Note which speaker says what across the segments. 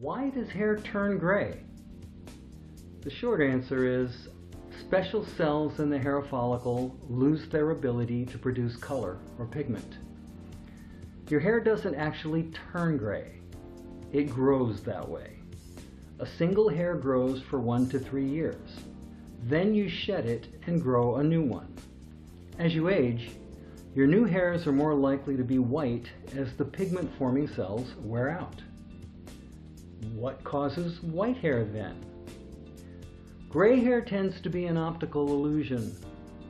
Speaker 1: Why does hair turn gray? The short answer is special cells in the hair follicle lose their ability to produce color or pigment. Your hair doesn't actually turn gray. It grows that way. A single hair grows for one to three years. Then you shed it and grow a new one. As you age, your new hairs are more likely to be white as the pigment forming cells wear out. What causes white hair then? Gray hair tends to be an optical illusion.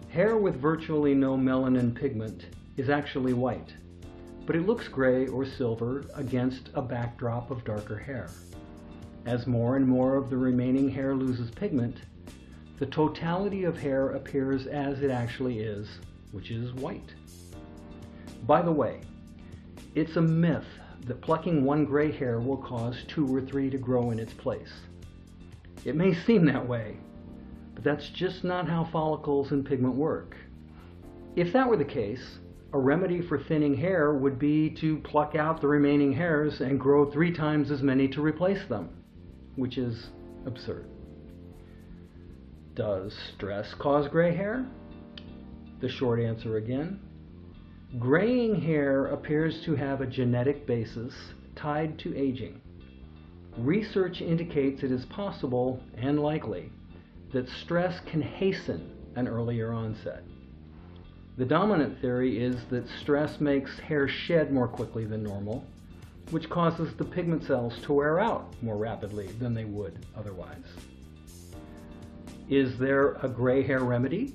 Speaker 1: Hair with virtually no melanin pigment is actually white, but it looks gray or silver against a backdrop of darker hair. As more and more of the remaining hair loses pigment, the totality of hair appears as it actually is, which is white. By the way, it's a myth that plucking one gray hair will cause two or three to grow in its place. It may seem that way, but that's just not how follicles and pigment work. If that were the case, a remedy for thinning hair would be to pluck out the remaining hairs and grow three times as many to replace them, which is absurd. Does stress cause gray hair? The short answer again. Graying hair appears to have a genetic basis tied to aging. Research indicates it is possible and likely that stress can hasten an earlier onset. The dominant theory is that stress makes hair shed more quickly than normal, which causes the pigment cells to wear out more rapidly than they would otherwise. Is there a gray hair remedy?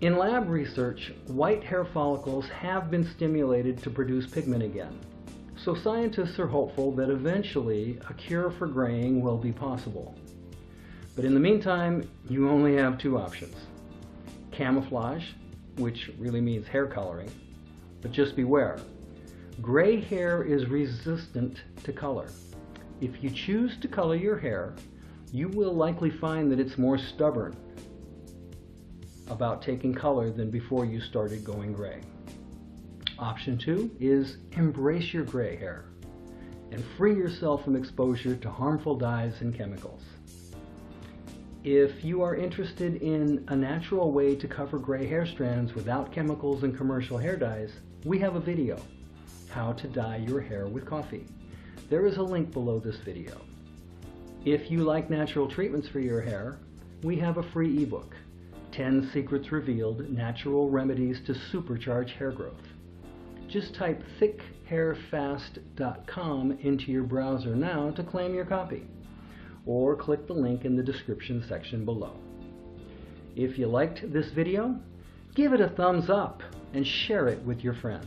Speaker 1: In lab research, white hair follicles have been stimulated to produce pigment again, so scientists are hopeful that eventually a cure for graying will be possible. But in the meantime, you only have two options. Camouflage, which really means hair coloring, but just beware. Gray hair is resistant to color. If you choose to color your hair, you will likely find that it's more stubborn about taking color than before you started going gray. Option two is embrace your gray hair and free yourself from exposure to harmful dyes and chemicals. If you are interested in a natural way to cover gray hair strands without chemicals and commercial hair dyes, we have a video, How to Dye Your Hair with Coffee. There is a link below this video. If you like natural treatments for your hair, we have a free ebook, 10 Secrets Revealed Natural Remedies to Supercharge Hair Growth. Just type thickhairfast.com into your browser now to claim your copy, or click the link in the description section below. If you liked this video, give it a thumbs up and share it with your friends.